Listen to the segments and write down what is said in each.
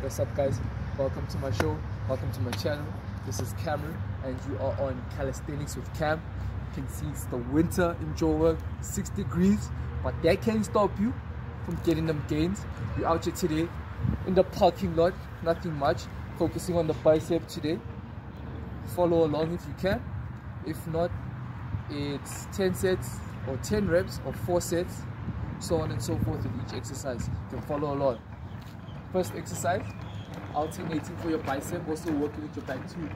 What's up guys? Welcome to my show. Welcome to my channel. This is Cameron and you are on Calisthenics with Cam. You can see it's the winter in Joburg, 6 degrees, but that can't stop you from getting them gains. We're out here today in the parking lot, nothing much, focusing on the bicep today. Follow along if you can. If not, it's 10 sets or 10 reps or 4 sets, so on and so forth with each exercise. You can follow along. First exercise, alternating for your bicep, also working with your back too.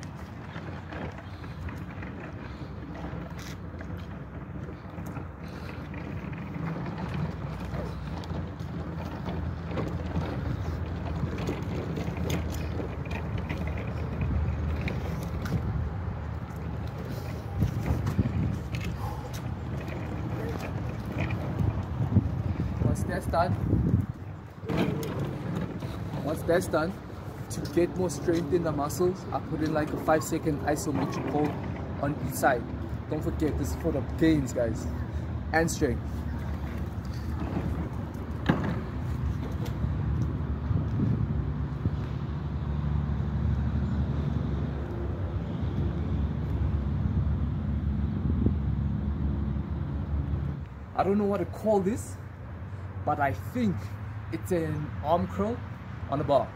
Done, once that's done, to get more strength in the muscles, I put in like a five second isometric hold on each side. Don't forget, this is for the gains, guys, and strength. I don't know what to call this, but I think it's an arm curl on the ball.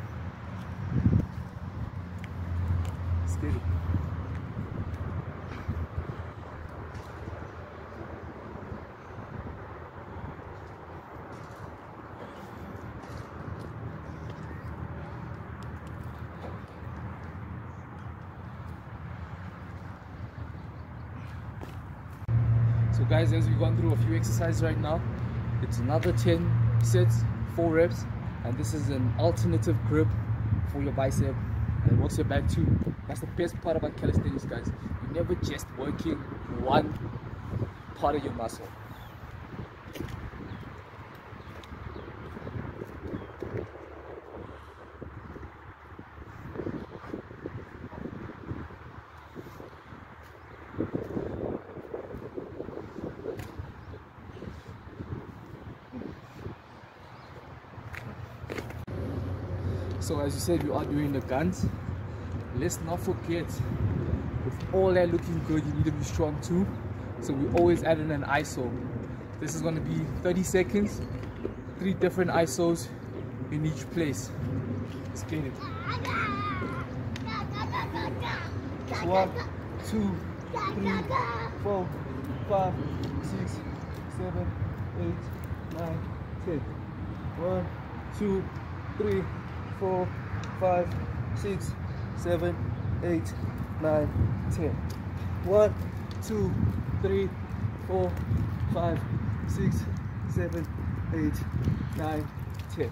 So guys, as we've gone through a few exercises right now, it's another 10 sets, 4 reps, and this is an alternative grip for your bicep and works your back too. That's the best part about calisthenics guys. You're never just working one part of your muscle. So as you said, you are doing the guns. Let's not forget, with all that looking good, you need to be strong too. So we always add in an ISO. This is gonna be 30 seconds, three different ISOs in each place. Let's get it. One, two, three, four, five, six, seven, eight, nine, ten. One, two, three, four, five, six, seven, eight, nine, ten. One, two, three, four, five, six, seven, eight, nine, ten.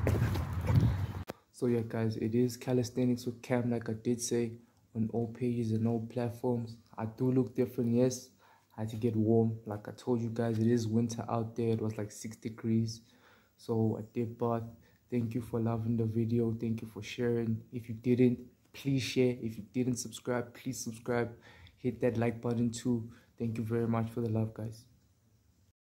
So yeah guys, it is calisthenics with Cam like I did say on all pages and all platforms. I do look different, yes. I had to get warm. Like I told you guys, it is winter out there. It was like six degrees. So I did bath. Thank you for loving the video. Thank you for sharing. If you didn't, please share. If you didn't subscribe, please subscribe. Hit that like button too. Thank you very much for the love, guys.